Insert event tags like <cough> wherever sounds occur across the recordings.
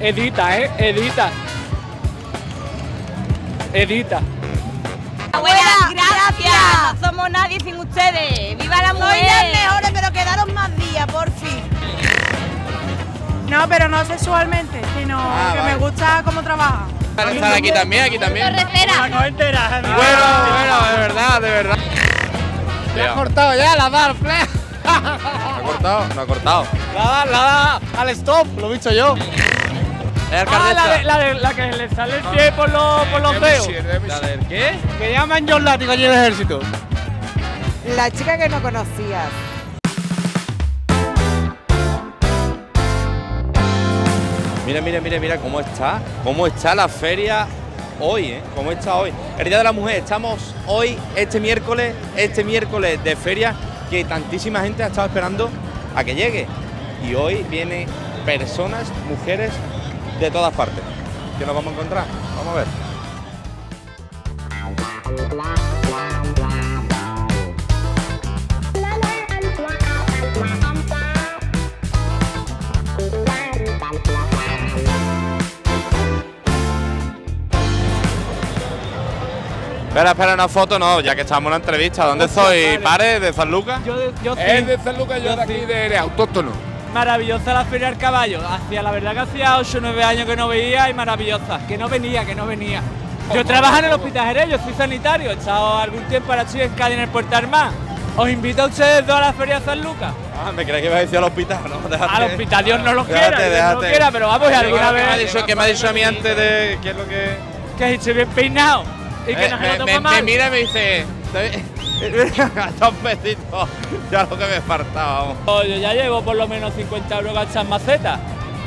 edita, edita, eh, edita. Edita. Abuela, gracias. No somos nadie sin ustedes. ¡Viva la Soy mujer! las mejores, pero quedaron más días, por fin. No, pero no sexualmente, sino Ah, que vale. me gusta cómo trabaja. Están aquí también, aquí también. Enteras, Bueno, bueno, de verdad, de verdad. Le has cortado ya la dar, ¿No ha cortado? No ha cortado. La da, la da al stop, lo he visto yo. Es Ah, la, de, la, de- la que le sale el pie por los, por los dedos. ¿La del qué? Que llaman John Látigo allí en el ejército. La chica que no conocías. Mira, mira, mira, mira cómo está. Cómo está la feria hoy, ¿eh? Cómo está hoy. El Día de la Mujer. Estamos hoy, este miércoles, este miércoles de feria que tantísima gente ha estado esperando a que llegue. Y hoy vienen personas, mujeres de todas partes. ¿Qué nos vamos a encontrar? Vamos a ver. Espera, espera, una foto no, ya que estamos en una entrevista. ¿Dónde soy? ¿Pare de San Lucas? Yo, yo Es de San Lucas, yo Yo de aquí sí. de, de autóctono. Maravillosa la feria del caballo. Hacía, la verdad que hacía 8 o 9 años que no veía y maravillosa. Que no venía, que no venía. Yo trabajo en el hospital Jerez, yo soy sanitario. He estado algún tiempo ahora estoy en Cádiz en el Puerto Armar. Os invito a ustedes dos a la feria de San Lucas. Ah, me creía que ibas a decir al hospital, ¿no? Déjate. Al hospital Dios no lo quiera, Dios no lo quiera, pero vamos, y alguna ¿Qué me ha vez dicho, qué me ha dicho a mí antes de qué es lo que...? que estoy bien peinado y que Eh, no se me, lo me- toma me mal. mira y me dice... Dos <laughs> besitos, ya lo que me faltaba, Yo ya llevo por lo menos 50 euros gastadas en macetas.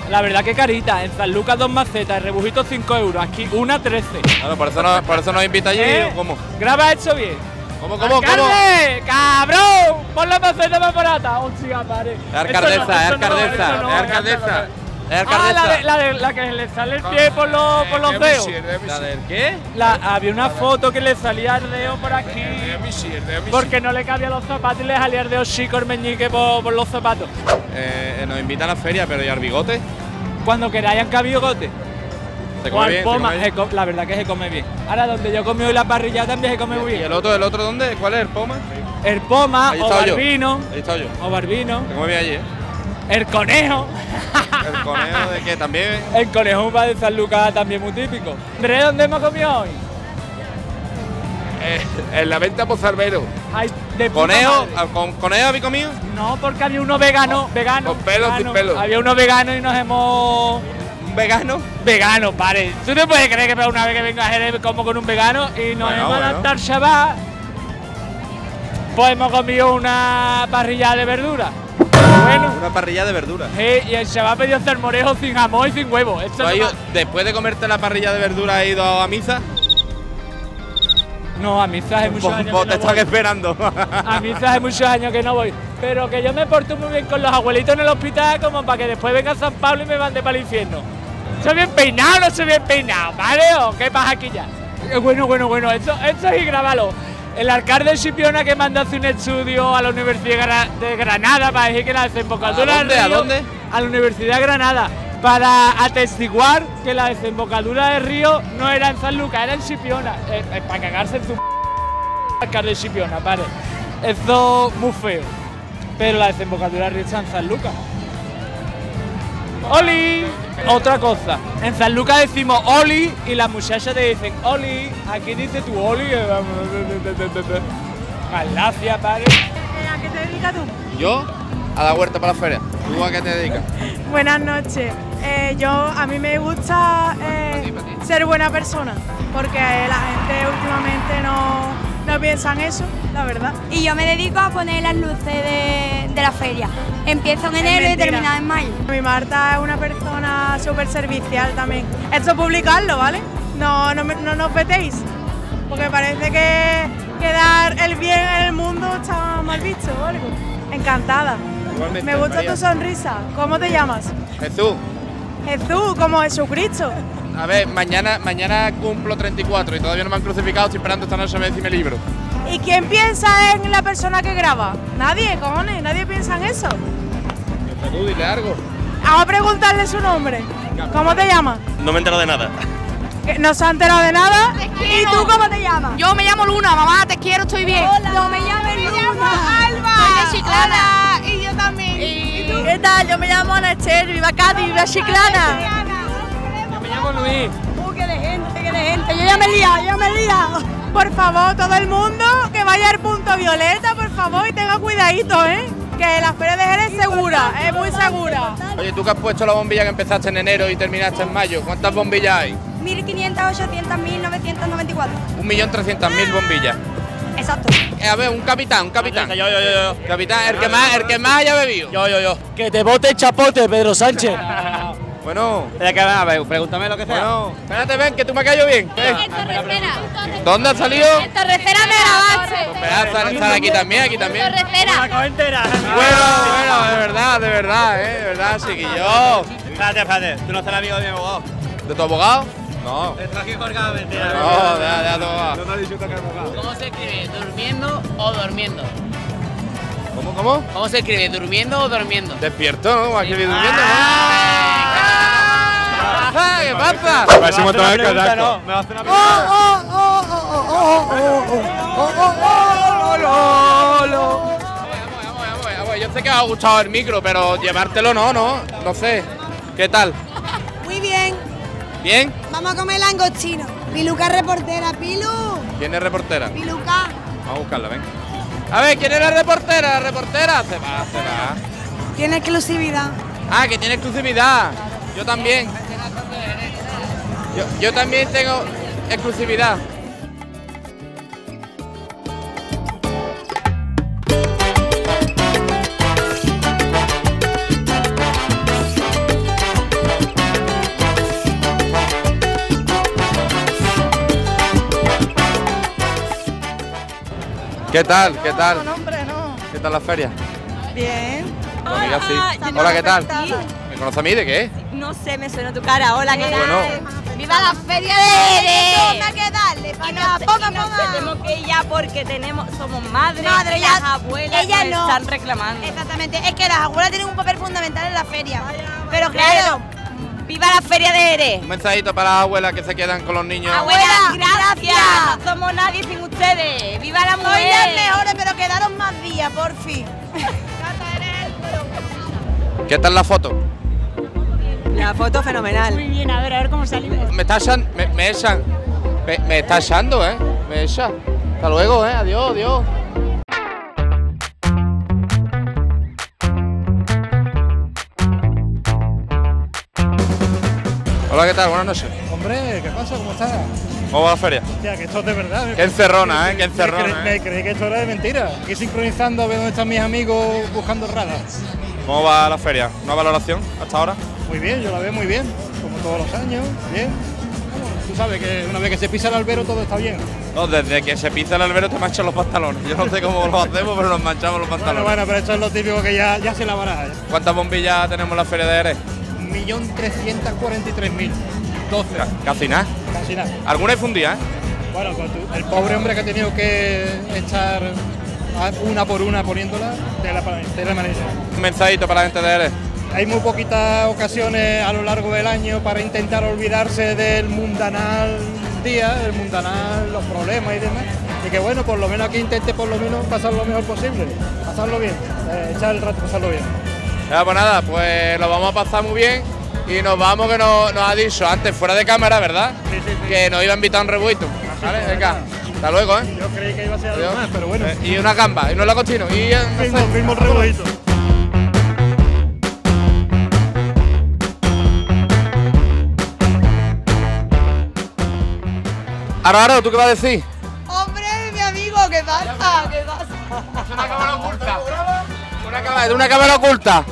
La verdad que carita, en San Lucas dos macetas, el rebujito 5 euros, aquí una 13. Bueno, por eso, no, por eso nos invita allí, ¿Eh? ¿o ¿cómo? Graba esto bien. ¿Cómo, cómo, cómo? ¡Alcalde! ¡Cabrón! ¡Pon la maceta más barata! ¡Hostia, pare! Es alcaldesa, es alcaldesa, es alcaldesa. Es Ah, la, de, la, de, la que le sale el pie por los, por los dedos. ¿La del qué? La, había una foto que le salía el dedo por aquí. Porque no le cabía los zapatos y le salía el dedo chico el meñique por, por los zapatos. Eh, nos invita a la feria, pero ¿y al bigote? Cuando queráis en cabigote. ¿Se O come al bien? se poma, come bien? la verdad que se come bien. Ahora, donde yo comí hoy la parrilla también se come muy ¿Y bien. el otro, el otro dónde? ¿Cuál es el poma? El poma, Ahí o estaba yo. barbino, Ahí yo. o barbino, Se come bien allí, ¿eh? El conejo. El conejo de qué también. <laughs> El conejo va de San Lucas también muy típico. ¿De dónde hemos comido hoy? Eh, en la venta Pozarbero. Ay, de ¿Conejo? Ah, ¿Con conejo habéis comido? No, porque había uno vegano, vegano. con pelo, sin vegano. pelo. Había uno vegano y nos hemos. ¿Un vegano? Vegano, pare. ¿Tú te puedes creer que una vez que venga a Jerez como con un vegano y nos Bueno, hemos bueno. adaptado al Shabbat? Pues hemos comido una parrilla de verdura. Bueno, Una parrilla de verduras. eh, y el Shabbat pidió salmorejo sin jamón y sin huevo. Esto ¿Tú no has ido- va- después de comerte la parrilla de verduras, has ido a misa? No, a misa hace muchos años que te no están voy. esperando. A mí hace muchos años que no voy. Pero que yo me porto muy bien con los abuelitos en el hospital como para que después venga San Pablo y me mande para el infierno. ¿Soy bien peinado o no soy bien peinado? ¿Vale? ¿O qué pasa aquí ya? Eh, Bueno, bueno, bueno, esto, esto sí, grábalo. El alcalde de Chipiona que mandó a hacer un estudio a la Universidad de Gra- de Granada para decir que la desembocadura ¿A dónde? del ¿A río- dónde? A la Universidad de Granada para atestiguar que la desembocadura del río no era en San Lucas, era en Chipiona. Eh, eh, para cagarse en su alcalde de Chipiona, vale. Eso muy feo. Pero la desembocadura del río está en San Lucas. ¡Oli! Otra cosa. En San Lucas decimos Oli y las muchachas te dicen Oli. Aquí dice tu Oli. <laughs> Malacia, padre. ¿A qué te dedicas tú? ¿Yo? A la huerta para la feria. ¿Tú a qué te dedicas? <laughs> Buenas noches. Eh, yo a mí me gusta eh, ser buena persona, porque la gente últimamente no, no piensa en eso, la verdad. Y yo me dedico a poner las luces de, de la feria. Empiezo en enero y termino en mayo. Mi Marta es una persona súper servicial también. Esto publicarlo, ¿vale? No, no, me- no nos vetéis, porque parece que, que dar el bien en el mundo está mal visto o algo. Encantada. Igualmente, Me gusta María. tu sonrisa. ¿Cómo te llamas? Jesús, Jesús, como Jesucristo. A ver, mañana, mañana cumplo 34 y todavía no me han crucificado. Estoy esperando esta noche a ver si me libro. ¿Y quién piensa en la persona que graba? Nadie, cojones, nadie piensa en eso. Jesús, dile algo. Vamos a preguntarle su nombre. ¿Cómo te llamas? No me entero de nada. ¿No se ha enterado de nada? ¿Y tú cómo te llamas? Yo me llamo Luna, mamá, te quiero, estoy bien. Hola. Yo me llamo Luna. Alba. Soy de Chiclana. Y yo también. ¿Y tú? ¿Qué tal? Yo me llamo Ana Esther, viva Cádiz, viva Chiclana. Llamo Luis. Uh, qué de gente, qué de gente. Yo ya me he liado, ya me he liado. Por favor, todo el mundo que vaya al punto violeta, por favor, y tenga cuidadito, ¿eh? Que la feria de Jerez es segura, es muy segura. Oye, tú que has puesto la bombilla que empezaste en enero y terminaste en mayo, ¿cuántas bombillas hay? 1500, 800, 1994. 1.300.000 bombillas. Exacto. Eh, a ver, un capitán, un capitán. Yo, yo, yo, yo. Capitán, el que más, el que más haya bebido. Yo, yo, yo. Que te bote el chapote, Pedro Sánchez. Bueno, Ya que a ver, pregúntame lo que sea. bueno. Espérate, ven, que tú me callo bien. Ven. Torrecera. ¿Dónde has salido? Torrecera me grabaste. Espera, sale, sale aquí también, aquí también. Torrecera. entera. Bueno, bueno, de verdad, de verdad, eh, de verdad, chiquillo. Espérate, espérate. Tú no serás amigo de mi abogado. ¿De tu abogado? No. Estás aquí colgado, mentira. No, ya, ya, tu abogado. te ha dicho que es abogado. ¿Cómo se escribe? ¿Durmiendo o durmiendo? ¿Cómo, cómo? ¿Cómo se escribe? ¿Durmiendo o durmiendo? Despierto, ¿no? Aquí durmiendo, ¿no? Ah. ¿Qué pasa? Me va a hacer una pregunta, no. Me va a hacer una pregunta. Vamos, vamos, vamos, vamos. Yo sé que os ha gustado el micro, pero llevártelo no, no. No sé. ¿Qué tal? Muy bien, ¿Bien? vamos a comer langostino. Piluca reportera, Pilu. ¿Quién es reportera? Piluca. Vamos a buscarla, ven. A ver, ¿quién es la reportera? La reportera. Se va, se va. Tiene exclusividad. Ah, que tiene exclusividad. Yo también. Yo, yo también tengo exclusividad. ¿Qué tal? ¿Qué tal? No, hombre, no. ¿Qué tal la feria? Bien. Sí. no Hola, me ¿qué tal? ¿Me conoce a mí de qué? No sé, me suena tu cara. Hola, ¿qué tal? Bueno. ¡Viva la feria de Jerez! Toma que darle, Y para nos- ponga, y nos ponga. tenemos que ir ya porque tenemos, somos madres, Madre, y ya- las abuelas ella nos no. están reclamando. Exactamente, es que las abuelas tienen un papel fundamental en la feria. Pero claro, viva la feria de Jerez. Un mensajito para las abuelas que se quedan con los niños. Abuela, gracias. gracias. No somos nadie sin ustedes. Viva la Soy las mujer. mejores, pero quedaron más días, por fin. <laughs> ¿Qué tal la foto? La foto fenomenal. Muy bien, a ver, a ver cómo salimos. Me está echan, me, me echan, me, me está echando, ¿eh? Me echa. Hasta luego, ¿eh? Adiós, adiós. Hola, ¿qué tal? Buenas noches. Hombre, ¿qué pasa? ¿Cómo estás? ¿Cómo va la feria? Hostia, que esto es de verdad. Qué encerrona, ¿eh? Qué Me encerrona, cre- ¿eh? Me creí que esto era de mentira. Aquí sincronizando a ver dónde están mis amigos buscando radas. ¿Cómo va la feria? ¿Una valoración hasta ahora? Muy bien, yo la veo muy bien. Como todos los años, bien. Bueno, tú sabes que una vez que se pisa el albero todo está bien. No, desde que se pisa el albero te manchan los pantalones. Yo no sé cómo lo hacemos, pero nos manchamos los Bueno, pantalones. bueno, pero esto es lo típico que ya, ya se lavará. ¿eh? ¿Cuántas bombillas tenemos en la feria de Jerez? 1.343.000. 12. Ca- Casi nada. Casi nada. Alguna infundida, ¿eh? Bueno, pues tú- el pobre hombre que ha tenido que echar una por una poniéndola de la, de la manera. Un mensajito para la gente de Jerez. Hay muy poquitas ocasiones a lo largo del año para intentar olvidarse del mundanal día, el mundanal, los problemas y demás. Y que bueno, por lo menos aquí intente por lo menos pasar lo mejor posible, pasarlo bien, eh, echar el rato, pasarlo bien. Ya, pues nada, pues lo vamos a pasar muy bien y nos vamos, que nos, nos ha dicho antes, fuera de cámara, ¿verdad? Sí, sí, sí. Que nos iba a invitar a un rebuito. ¿Vale? Venga, hasta luego, ¿eh? Yo creí que iba a ser algo Adiós. más, pero bueno, Eh, Y una gamba, y no la contino. Y no mismo, mismo el relojito. Aro, Aro, ¿tú qué vas a decir? Hombre, mi amigo, ¿qué pasa? ¿Qué pasa? Una cámara oculta. Una cámara, una cámara oculta.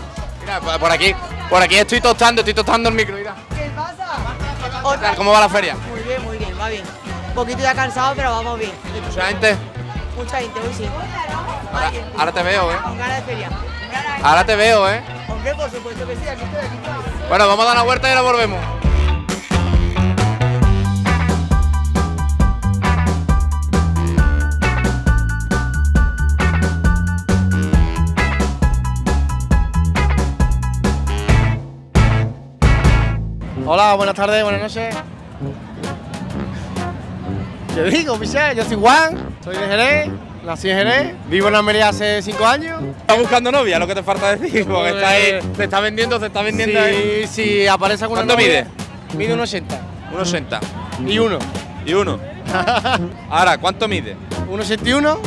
Mira, por- aquí, por aquí estoy tostando, estoy tostando el micro, mira. ¿Qué pasa? ¿Cómo va la feria? Muy bien, muy bien, va bien. Un poquito ya cansado, pero vamos bien. Mucha gente. Mucha gente, hoy sí. Ahora, ahora te veo, ¿eh? Con ganas de feria. Ahora te veo, ¿eh? Hombre, por supuesto que sí, aquí estoy, aquí estoy. Bueno, vamos a dar una vuelta y ahora volvemos. Hola, buenas tardes, buenas noches. ¿Qué digo, Michelle? Yo soy Juan, soy de Jerez, nací en Jerez, vivo en Almería hace cinco años. ¿Estás buscando novia? Lo que te falta decir, porque está ahí, se está vendiendo, se está vendiendo ahí. Sí, sí, aparece alguna ¿Cuánto novia- mide? Mide un 80. Un 80. Y uno. Y uno. Ahora, ¿cuánto mide? Un 81,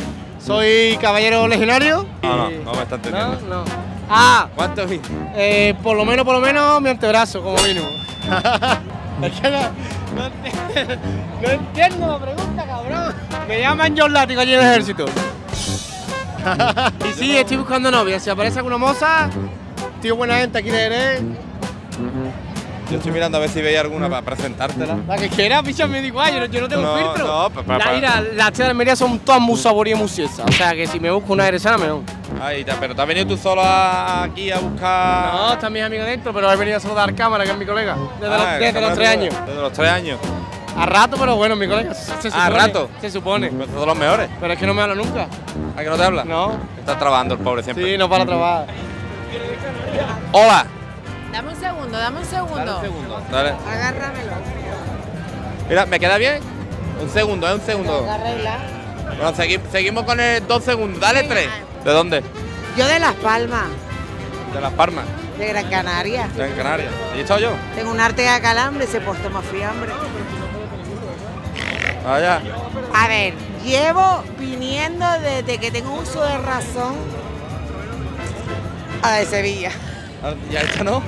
soy caballero legionario. No, no, no me está entendiendo. No, no. Ah, ¿Cuánto mide? eh, por lo menos, por lo menos mi antebrazo, como mínimo. No, <laughs> no entiendo, la pregunta, cabrón. Me llaman John Látigo allí en el ejército. y sí, estoy buscando novia. Si aparece alguna moza, tío buena gente aquí de Jerez, Yo estoy mirando a ver si veis alguna para presentártela. la que quiera, picha, me da igual, yo no, yo no tengo No, filtro. no, pa- pa- La- mira, las tías de Almería son todas muy saborías y muy siesas. O sea que si me busco una jerezana, mejor. Ahí está, pero ¿te has venido tú solo a- aquí a buscar...? No, están mis amigos dentro, pero he venido a saludar cámara, que es mi colega. Desde, los, Ah, desde los tres es- años. Desde los tres años. A rato, pero bueno, mi colega. Se, se ¿A supone, rato? Se supone. Pues todos los mejores. Pero es que no me habla nunca. ¿A que no te habla? No. Está trabajando el pobre siempre. Sí, no para <laughs> trabajar. Hola. Dame un segundo, dame un segundo. Dale. Agárramelo. Mira, ¿me queda bien? Un segundo, es un segundo. Bueno, segui- seguimos con el dos segundos. Dale tres. ¿De dónde? Yo de Las Palmas, De Las Palmas, de Gran Canaria. de Canarias. ¿Y estado yo? Tengo un arte de calambre y se puesto más fiambre. Allá. A ver, llevo viniendo desde que tengo uso de razón a de Sevilla. Ah, ¿Ya esta no?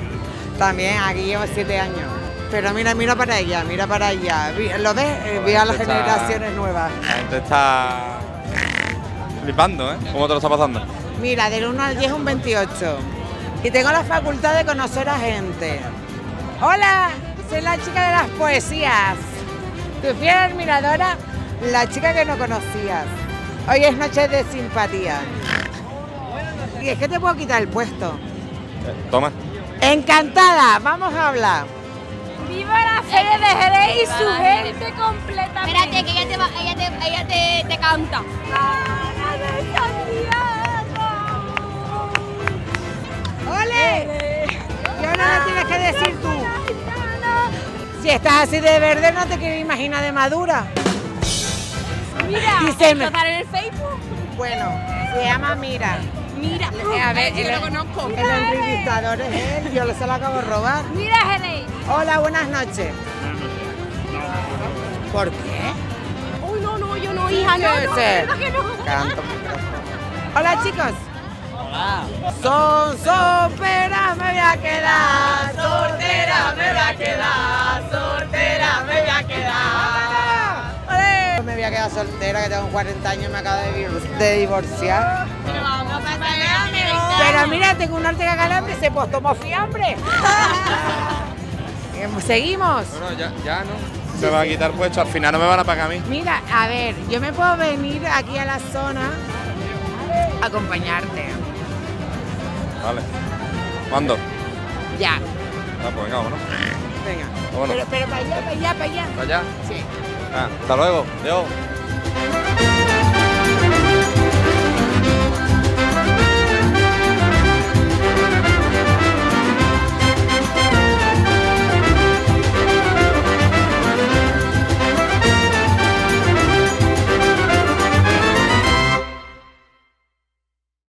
También aquí llevo siete años. Pero mira, mira para allá, mira para allá. ¿Lo ves? Eh, Vi a las generaciones nuevas. La gente está flipando, ¿eh? ¿Cómo te lo está pasando? Mira, del 1 al 10 un 28. Y tengo la facultad de conocer a gente. Hola, soy la chica de las poesías. Tu fiel admiradora, la chica que no conocías. Hoy es noche de simpatía. Y es que te puedo quitar el puesto. Eh, toma. Encantada, vamos a hablar. ¡Viva la feria de Jerez y su gente completamente! Espérate, que ella te, va, ella te, ella te, te canta. ¡Ole! Y ahora tienes que decir tú. Si estás así de verde, no te quiero imaginar de madura. Mira, Dice, ¿esto está en el Facebook? Bueno, se llama Mira. Mira, a ver, yo lo conozco. el entrevistador es él, yo se lo acabo de robar. Mira, Jerez. Hola, buenas noches. ¿Por qué? Hija, no, Debe no. Canto. Hola, chicos. Hola. Son solteras, me voy a quedar. Soltera, me voy a quedar. Soltera, me voy a quedar. Me voy a quedar soltera, que tengo 40 años y me acabo de, divor- de divorciar. Pero mira, tengo un arte de calambre se pues tomo fiambre. <laughs> Seguimos. Bueno, ya, ya no. Se va a quitar puesto. Al final no me van a pagar a mí. Mira, a ver, yo me puedo venir aquí a la zona a acompañarte. Vale. ¿Cuándo? Ya. Ah, pues venga, vámonos. Venga. Vámonos. Pero, pero para allá, para allá, para allá. ¿Para allá? Sí. Ah, hasta luego. Adiós.